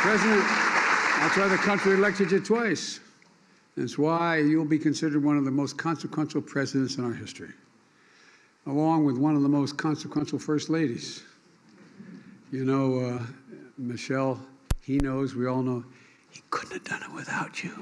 President, that's why the country elected you twice. That's why you'll be considered one of the most consequential presidents in our history, along with one of the most consequential first ladies. You know, uh, Michelle, he knows, we all know, he couldn't have done it without you.